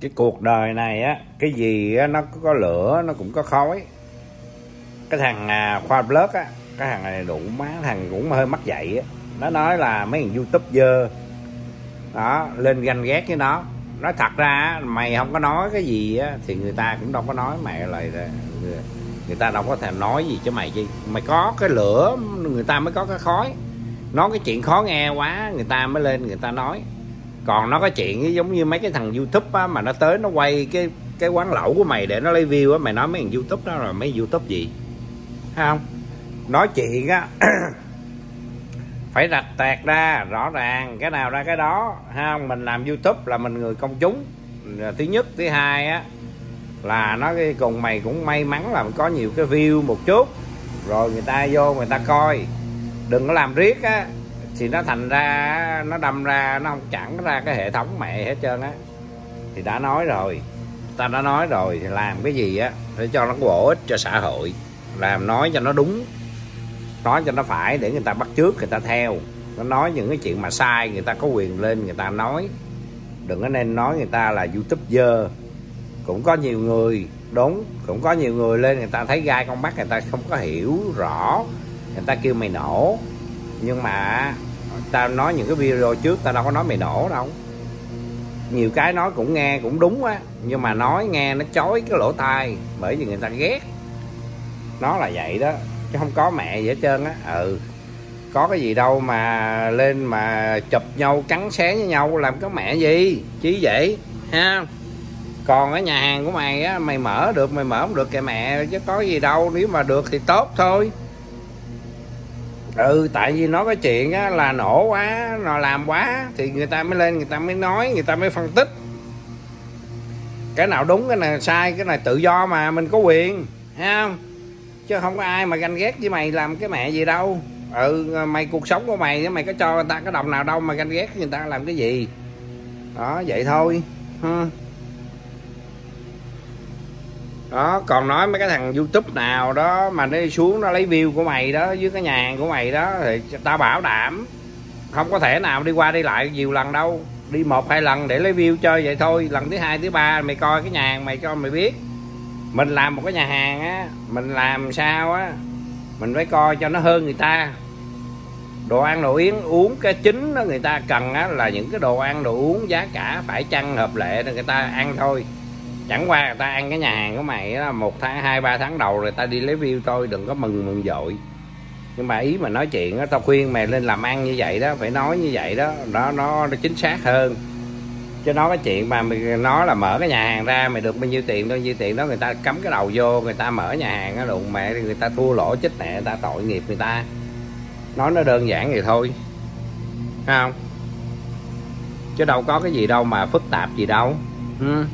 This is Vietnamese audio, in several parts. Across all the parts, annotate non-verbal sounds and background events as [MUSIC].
cái cuộc đời này á cái gì á nó có lửa nó cũng có khói. Cái thằng à, khoa blog á cái thằng này đủ má thằng cũng hơi mắc dậy á. Nó nói là mấy thằng youtube dơ đó lên ganh ghét với nó. Nói thật ra á, mày không có nói cái gì á thì người ta cũng đâu có nói. Mày lời người ta đâu có thèm nói gì cho mày chi mày có cái lửa người ta mới có cái khói. Nói cái chuyện khó nghe quá người ta mới lên người ta nói còn nó có chuyện giống như mấy cái thằng youtube á, mà nó tới nó quay cái cái quán lẩu của mày để nó lấy view á, mày nói mấy thằng youtube đó là mấy youtube gì? Thấy không? Nói chuyện á, [CLEARS THROAT] phải rạch tẹt ra, rõ ràng, cái nào ra cái đó ha không? Mình làm youtube là mình người công chúng. Thứ nhất, thứ hai á, là nó cái cùng mày cũng may mắn là có nhiều cái view một chút. Rồi người ta vô, người ta coi. Đừng có làm riết á thì nó thành ra, nó đâm ra, nó không chẳng ra cái hệ thống mẹ hết trơn á. Thì đã nói rồi. Ta đã nói rồi, thì làm cái gì á, để cho nó bổ ích cho xã hội. Làm nói cho nó đúng. Nói cho nó phải để người ta bắt trước người ta theo. Nó nói những cái chuyện mà sai, người ta có quyền lên, người ta nói. Đừng có nên nói người ta là youtuber. Cũng có nhiều người, đúng, cũng có nhiều người lên người ta thấy gai con mắt, người ta không có hiểu rõ. Người ta kêu mày nổ. Nhưng mà ta nói những cái video trước ta đâu có nói mày nổ đâu. Nhiều cái nói cũng nghe cũng đúng á, nhưng mà nói nghe nó chói cái lỗ tai, bởi vì người ta ghét. Nó là vậy đó, chứ không có mẹ gì hết trơn á. Ừ có cái gì đâu mà lên mà chụp nhau cắn xé với nhau, làm cái mẹ gì? Chí vậy, ha? Còn ở nhà hàng của mày á, mày mở được, mày mở không được kệ mẹ, chứ có gì đâu, nếu mà được thì tốt thôi ừ tại vì nó có chuyện á, là nổ quá, nó làm quá, thì người ta mới lên, người ta mới nói, người ta mới phân tích. Cái nào đúng, cái nào sai, cái này tự do mà, mình có quyền, thấy không? Chứ không có ai mà ganh ghét với mày làm cái mẹ gì đâu. Ừ mày cuộc sống của mày mày có cho người ta cái đồng nào đâu mà ganh ghét người ta làm cái gì. Đó, vậy thôi. Ha đó, còn nói mấy cái thằng youtube nào đó mà nó đi xuống nó lấy view của mày đó, dưới cái nhà hàng của mày đó, thì tao bảo đảm. Không có thể nào đi qua đi lại nhiều lần đâu. Đi một, hai lần để lấy view chơi vậy thôi. Lần thứ hai, thứ ba mày coi cái nhà hàng mày cho mày biết. Mình làm một cái nhà hàng á, mình làm sao á, mình phải coi cho nó hơn người ta. Đồ ăn, đồ yến, uống cái chính đó người ta cần á là những cái đồ ăn, đồ uống giá cả phải chăng hợp lệ để người ta ăn thôi chẳng qua người ta ăn cái nhà hàng của mày đó một tháng hai ba tháng đầu rồi ta đi lấy view thôi đừng có mừng mừng dội. Nhưng mà ý mà nói chuyện đó tao khuyên mày lên làm ăn như vậy đó phải nói như vậy đó đó nó, nó chính xác hơn. Chứ nói cái chuyện mà mày nói là mở cái nhà hàng ra mày được bao nhiêu tiền bao nhiêu tiền đó người ta cắm cái đầu vô người ta mở nhà hàng á đụng mẹ thì người ta thua lỗ chết mẹ người ta tội nghiệp người ta. Nói nó đơn giản vậy thôi. Thấy không? Chứ đâu có cái gì đâu mà phức tạp gì đâu. Ừ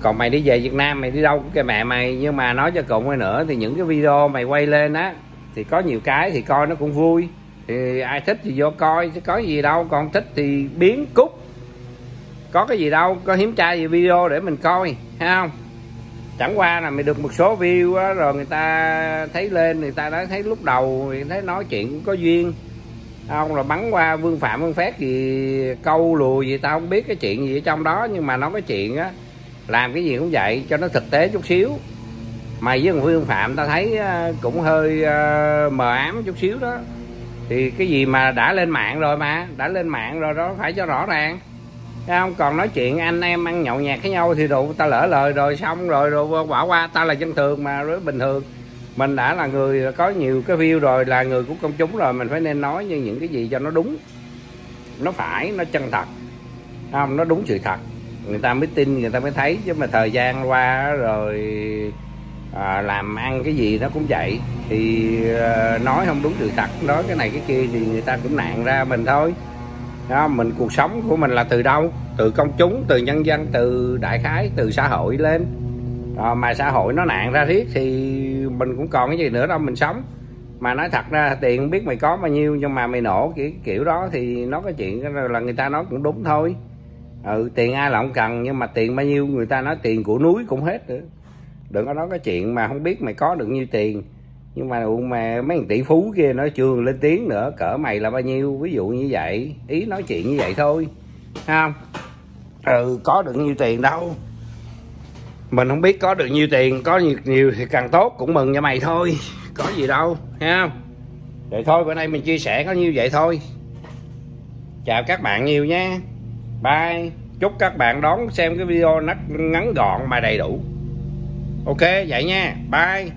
còn mày đi về Việt Nam mày đi đâu cũng cái mẹ mày. Nhưng mà nói cho cùng nữa thì những cái video mày quay lên á thì có nhiều cái thì coi nó cũng vui. Thì ai thích thì vô coi chứ có gì đâu. Còn thích thì biến cút có cái gì đâu có hiếm trai gì video để mình coi thấy không? Chẳng qua là mày được một số view á, rồi người ta thấy lên người ta đã thấy lúc đầu người thấy nói chuyện cũng có duyên. Không? Là bắn qua vương phạm vương phép gì câu lùi gì tao không biết cái chuyện gì ở trong đó nhưng mà nó có chuyện á làm cái gì cũng vậy, cho nó thực tế chút xíu. Mày với thằng Phương Phạm, ta thấy ờ, cũng hơi ờ, mờ ám chút xíu đó. Thì cái gì mà đã lên mạng rồi mà, đã lên mạng rồi đó, phải cho rõ ràng. Thấy không? Còn nói chuyện anh em ăn nhậu nhạt với nhau thì đủ ta lỡ lời rồi, xong rồi rồi bỏ qua ta là dân thường mà, rất bình thường. Mình đã là người, có nhiều cái view rồi, là người của công chúng rồi, mình phải nên nói như những cái gì cho nó đúng. Nó phải, nó chân thật. Không? Nó đúng sự thật người ta mới tin người ta mới thấy. Chứ mà thời gian qua rồi à, làm ăn cái gì nó cũng vậy. Thì à, nói không đúng sự thật nói cái này cái kia thì người ta cũng nạn ra mình thôi. Đó, mình cuộc sống của mình là từ đâu? Từ công chúng từ nhân dân từ đại khái từ xã hội lên. À, mà xã hội nó nạn ra riết thì mình cũng còn cái gì nữa đâu mình sống. Mà nói thật ra tiền biết mày có bao nhiêu nhưng mà mày nổ kiểu kiểu đó thì nó có chuyện là người ta nói cũng đúng thôi ừ tiền ai là không cần nhưng mà tiền bao nhiêu người ta nói tiền của núi cũng hết nữa. Đừng có nói cái chuyện mà không biết mày có được nhiêu tiền. Nhưng mà mà mấy thằng tỷ phú kia nói chưa lên tiếng nữa cỡ mày là bao nhiêu ví dụ như vậy. Ý nói chuyện như vậy thôi. Ha ừ có được nhiêu tiền đâu. Mình không biết có được nhiêu tiền có nhiều, nhiều thì càng tốt cũng mừng cho mày thôi. Có gì đâu ha vậy thôi bữa nay mình chia sẻ có nhiêu vậy thôi. Chào các bạn nhiều nha bye. Chúc các bạn đón xem cái video ngắn gọn mà đầy đủ. Ok, vậy nha. Bye.